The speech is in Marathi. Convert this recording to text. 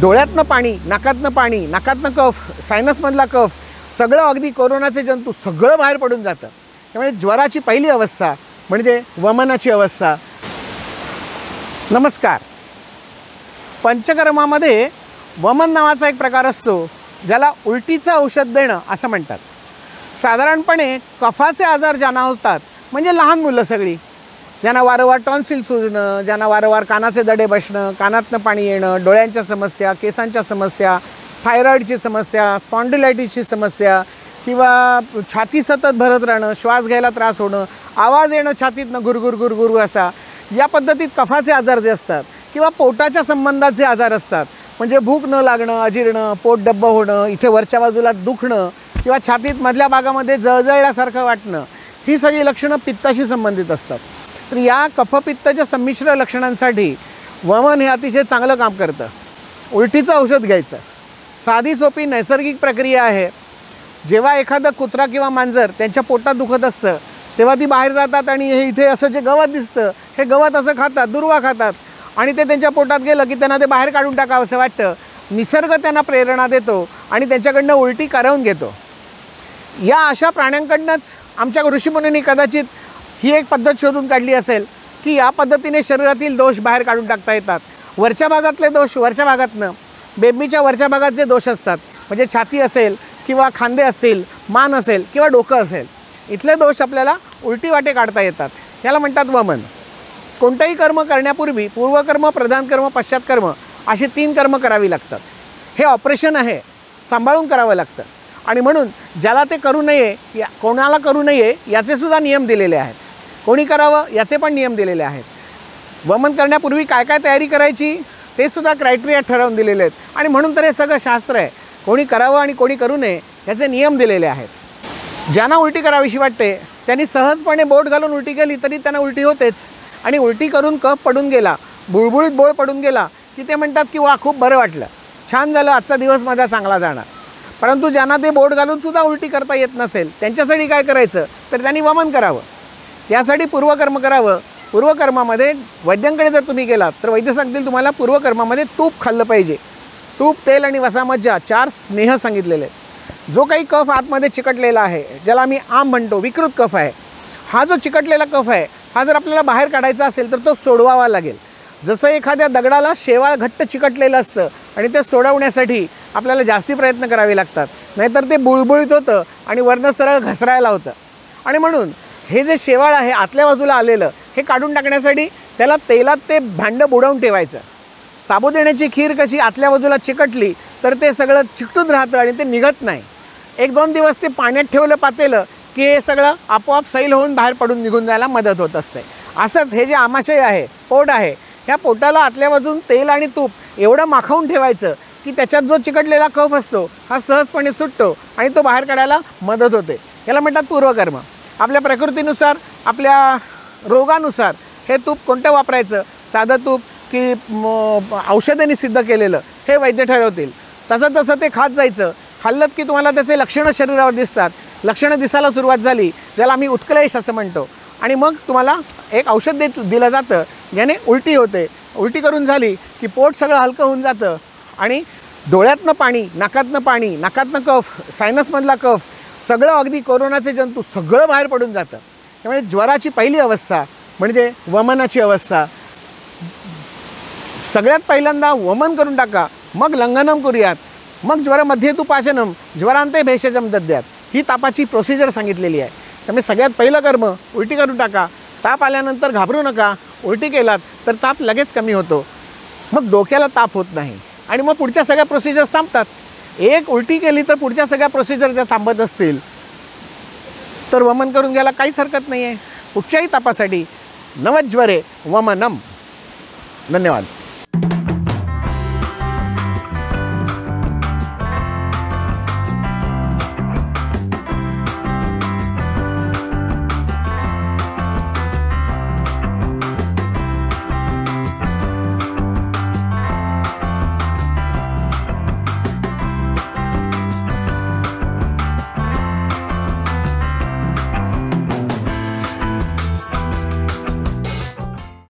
डोळ्यातनं पाणी नाकातनं पाणी नाकातनं कफ सायनसमधला कफ सगळं अगदी कोरोनाचे जंतू सगळं बाहेर पडून जातं. त्यामुळे ज्वराची पहिली अवस्था म्हणजे वमनाची अवस्था. नमस्कार. पंचकर्मामध्ये वमन नावाचा एक प्रकार असतो ज्याला उलटीचं औषध देणं असं म्हणतात. साधारणपणे कफाचे आजार ज्यांना होतात म्हणजे लहान मुलं सगळी ज्यांना वारंवार टॉन्सिल सुजणं ज्यांना वारंवार कानाचे दडे बसणं कानातनं पाणी येणं डोळ्यांच्या समस्या केसांच्या समस्या थायरॉईडची समस्या स्पॉन्डिलायटिसची समस्या किंवा छाती सतत भरत राहणं श्वास घ्यायला त्रास होणं आवाज येणं छातीतनं गुरगुर गुरगुर असा या पद्धतीत कफाचे आजार जे असतात किंवा पोटाच्या संबंधात जे आजार असतात म्हणजे भूक न लागणं अजीर्ण पोट डब्बं होणं इथे वरच्या बाजूला दुखणं किंवा छातीत मधल्या भागामध्ये जळजळल्यासारखं वाटणं ही सगळी लक्षणं पित्ताशी संबंधित असतात. तर या कफपित्ताच्या संमिश्र लक्षणांसाठी वमन हे अतिशय चांगलं काम करतं. उलटीचं औषध घ्यायचं. साधी सोपी नैसर्गिक प्रक्रिया आहे. जेव्हा एखादं कुत्रा किंवा मांजर त्यांच्या पोटात दुखत असतं तेव्हा ती बाहेर जातात आणि हे इथे असं जे गवत दिसतं हे गवत असं खातात दुर्वा खातात आणि ते त्यांच्या पोटात गेलं की त्यांना ते बाहेर काढून टाकावं असं वाटतं. निसर्ग त्यांना प्रेरणा देतो आणि त्यांच्याकडनं उलटी करवून घेतो. या अशा प्राण्यांकडनंच आमच्या ऋषीमुनींनी कदाचित ही एक पद्धत शोधून काढली असेल की या पद्धतीने शरीरातील दोष बाहेर काढून टाकता येतात. वरच्या भागातले दोष वरच्या भागातनं बेबीच्या वरच्या भागात जे दोष असतात म्हणजे छाती असेल किंवा खांदे असतील मान असेल किंवा डोकं असेल इथले दोष आपल्याला उलटी वाटे काढता येतात. याला म्हणतात वमन. कोणतंही कर्म करण्यापूर्वी पूर्वकर्म प्रधानकर्म पश्चातकर्म अशी तीन कर्म करावी लागतात. हे ऑपरेशन आहे सांभाळून करावं लागतं. आणि म्हणून ज्याला ते करू नये या कोणाला करू नये याचे सुद्धा नियम दिलेले आहेत. कोणी करावं याचे पण नियम दिलेले आहेत. वमन करण्यापूर्वी काय काय तयारी करायची ते सुद्धा क्रायटेरिया ठरवून दिलेले आहेत. आणि म्हणून तर हे सगळं शास्त्र आहे. कोणी करावं आणि कोणी करू नये याचे नियम दिलेले आहेत. ज्यांना उलटी करावीशी वाटते त्यांनी सहजपणे बोट घालून उलटी केली तरी त्यांना उलटी होतेच. आणि उलटी करून कफ पडून गेला बुळबुळीत बोळ पडून गेला की ते म्हणतात की वा खूप बरं वाटलं. छान झालं आजचा दिवस माझा चांगला जाणार. परंतु ज्यांना ते बोट घालून सुद्धा उलटी करता येत नसेल त्यांच्यासाठी काय करायचं? तर त्यांनी वमन करावं. त्यासाठी पूर्वकर्म करावं. पूर्वकर्मामध्ये वैद्यांकडे जर तुम्ही गेलात तर वैद्य सांगतील तुम्हाला पूर्वकर्मामध्ये तूप खाल्लं पाहिजे. तूप तेल आणि वसामज्जा चार स्नेह सांगितलेले जो काही कफ आतमध्ये चिकटलेला आहे ज्याला आम्ही आम म्हणतो विकृत कफ आहे हा जो चिकटलेला कफ आहे हा जर आपल्याला बाहेर काढायचा असेल तर तो सोडवावा लागेल. जसं एखाद्या दगडाला शेवाळ घट्ट चिकटलेलं असतं आणि ते सोडवण्यासाठी आपल्याला जास्ती प्रयत्न करावे लागतात. नाहीतर ते बुळबुळीत होतं आणि वर्ण सरळ घसरायला होतं. आणि म्हणून हे जे शेवाळ आहे आतल्या बाजूला आलेलं हे काढून टाकण्यासाठी त्याला तेलात ते भांडं बुडवून ठेवायचं. साबुदाण्याची खीर कशी आतल्या बाजूला चिकटली तर ते सगळं चिकटून राहतं आणि ते निघत नाही. एक दोन दिवस ते पाण्यात ठेवलं पातेलं की हे सगळं आपोआप सैल होऊन बाहेर पडून निघून जायला मदत होत असते. असंच हे जे आमाशय आहे पोट आहे ह्या पोटाला आतल्या बाजून तेल आणि तूप एवढं माखावून ठेवायचं की त्याच्यात जो चिकटलेला कफ असतो हा सहजपणे सुटतो आणि तो बाहेर काढायला मदत होते. याला म्हणतात पूर्वकर्म. आपल्या प्रकृतीनुसार आपल्या रोगानुसार हे तूप कोणतं वापरायचं? साधं तूप की औषधांनी सिद्ध केलेलं हे वैद्य ठरवतील. तसं तसं ते खात जायचं. खाल्लं की तुम्हाला त्याचे लक्षणं शरीरावर दिसतात. लक्षणं दिसायला सुरुवात झाली ज्याला आम्ही उत्कलेश असं म्हणतो. आणि मग तुम्हाला एक औषध देत दिलं जातं. ज्याने उलटी होते. उलटी करून झाली की पोट सगळं हलकं होऊन जातं. आणि डोळ्यातनं पाणी नाकातनं पाणी नाकातनं कफ सायनसमधला कफ सगळं अगदी कोरोनाचे जंतू सगळं बाहेर पडून जातं. त्यामुळे ज्वराची पहिली अवस्था म्हणजे वमनाची अवस्था. सगळ्यात पहिल्यांदा वमन करून टाका. मग लंघनम करूयात. मग ज्वरामध्ये तू पाचनम ज्वरांते भेषजम दद्यात ही तापाची प्रोसिजर सांगितलेली आहे. त्यामुळे सगळ्यात पहिलं कर्म उलटी करून टाका. ताप आल्यानंतर घाबरू नका. उलटी केलात तर ताप लगेच कमी होतो. मग डोक्याला ताप होत नाही. आणि मग पुढच्या सगळ्या प्रोसिजर्स थांबतात. एक उलटी केली तर पुढच्या सगळ्या प्रोसिजर जर थांबत असतील तर वमन करून घ्यायला काहीच हरकत नाही आहे कुठच्याही तापासाठी नवज्वरे वमनम. धन्यवाद.